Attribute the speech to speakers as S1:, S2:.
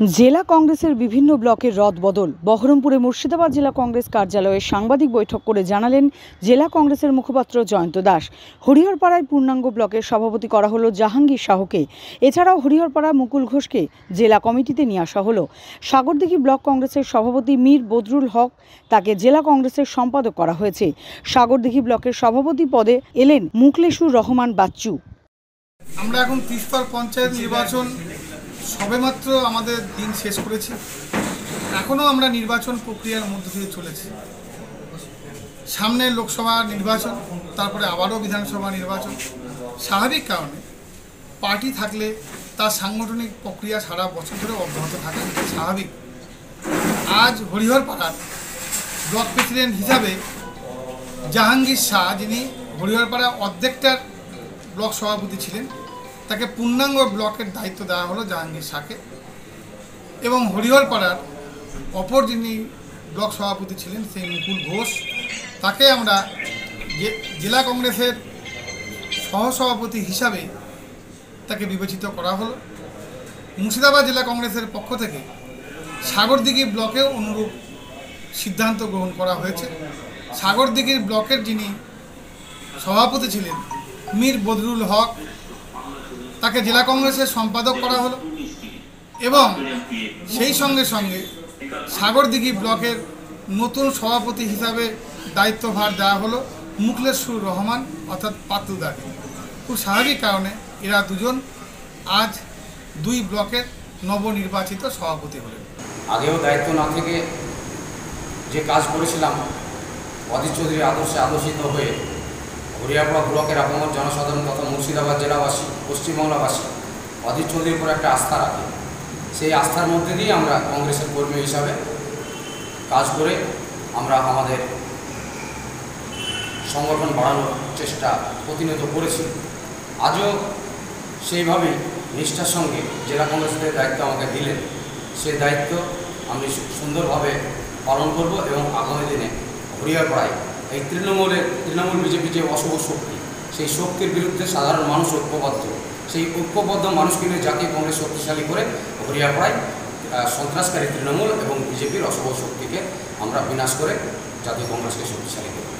S1: জেলা কংগ্রেসের বিভিন্ন ব্লকের রদবদল। বহরমপুরে মুর্শিদাবাদ জেলা কংগ্রেস কার্যালয়ে সাংবাদিক বৈঠক করে জানালেন জেলা কংগ্রেসের মুখপাত্র জয়ন্ত দাস। হরিহরপাড়ায় পূর্ণাঙ্গ ব্লকের সভাপতি করা হলো জাহাঙ্গীর শাহকে। এছাড়াও হরিহরপাড়া মুকুল ঘোষকে জেলা কমিটিতে নিয়ে আসা হলো। সাগরদিঘি ব্লক কংগ্রেসের সভাপতি মীর বদরুল হক তাকে জেলা কংগ্রেসের সম্পাদক করা হয়েছে। সাগরদিঘি ব্লকের সভাপতি পদে এলেন মুকলেশুর রহমান বাচ্চু।
S2: আমরা এখন তিস্তর পঞ্চায়েত নির্বাচন সবেমাত্র আমাদের দিন শেষ করেছি। এখনও আমরা নির্বাচন প্রক্রিয়ার মধ্য দিয়ে চলেছি। সামনে লোকসভা নির্বাচন, তারপরে আবারও বিধানসভা নির্বাচন। স্বাভাবিক কারণে পার্টি থাকলে তার সাংগঠনিক প্রক্রিয়া সারা বছর ধরে অব্যাহত থাকে স্বাভাবিক। আজ হরিহর পাড়ার ব্লক প্রেসিডেন্ট হিসাবে জাহাঙ্গীর শাহ, যিনি হরিহরপাড়া অর্ধেকটার ব্লক সভাপতি ছিলেন তাকে পূর্ণাঙ্গ ব্লকের দায়িত্ব দেওয়া হলো জাহাঙ্গীর শাহকে। এবং হরিহরপাড়ার অপর যিনি ব্লক সভাপতি ছিলেন সেই মুকুল ঘোষ, তাকে আমরা জেলা কংগ্রেসের সহসভাপতি হিসাবে তাকে বিবেচিত করা হলো। মুর্শিদাবাদ জেলা কংগ্রেসের পক্ষ থেকে সাগরদিঘি ব্লকেও অনুরূপ সিদ্ধান্ত গ্রহণ করা হয়েছে। সাগরদিঘির ব্লকের যিনি সভাপতি ছিলেন মীর বদরুল হক তাকে জেলা কংগ্রেসের সম্পাদক করা হলো। এবং সেই সঙ্গে সঙ্গে সাগরদিঘি ব্লকের নতুন সভাপতি হিসাবে দায়িত্বভার দেওয়া হলো মুকলেশুর রহমান, অর্থাৎ পাতুদাকে খুব স্বাভাবিক কারণে এরা দুজন আজ দুই ব্লকের নবনির্বাচিত সভাপতি হলেন।
S3: আগেও দায়িত্ব না থেকে যে কাজ করেছিলাম, অজিত চৌধুরীর আদর্শে আদর্শিত হয়ে হরিয়াপাড়া ব্লকের আপামর জনসাধারণ তথা মুর্শিদাবাদ জেলাবাসী, পশ্চিমবাংলাবাসী অজিত চৌধুরীর উপর একটা আস্থা রাখে। সেই আস্থার মধ্যে দিয়ে আমরা কংগ্রেসের কর্মী হিসাবে কাজ করে আমরা আমাদের সংগঠন বাড়ানোর চেষ্টা প্রতিনিয়ত করেছি। আজও সেইভাবেই নিষ্ঠার সঙ্গে জেলা কংগ্রেসের দায়িত্ব আমাকে দিলেন। সেই দায়িত্ব আমি সুন্দরভাবে পালন করব এবং আগামী দিনে হরিয়ারপাড়ায় এই তৃণমূলের তৃণমূল বিজেপি যে অশুভ শক্তি, সেই শক্তির বিরুদ্ধে সাধারণ মানুষ ঐক্যবদ্ধ। সেই ঐক্যবদ্ধ মানুষকে নিয়ে জাতীয় কংগ্রেস শক্তিশালী করে হরিয়ারপাড়ায় পড়ায় সন্ত্রাসকারী তৃণমূল এবং বিজেপির অশুভ শক্তিকে আমরা বিনাশ করে জাতীয় কংগ্রেসকে শক্তিশালী করব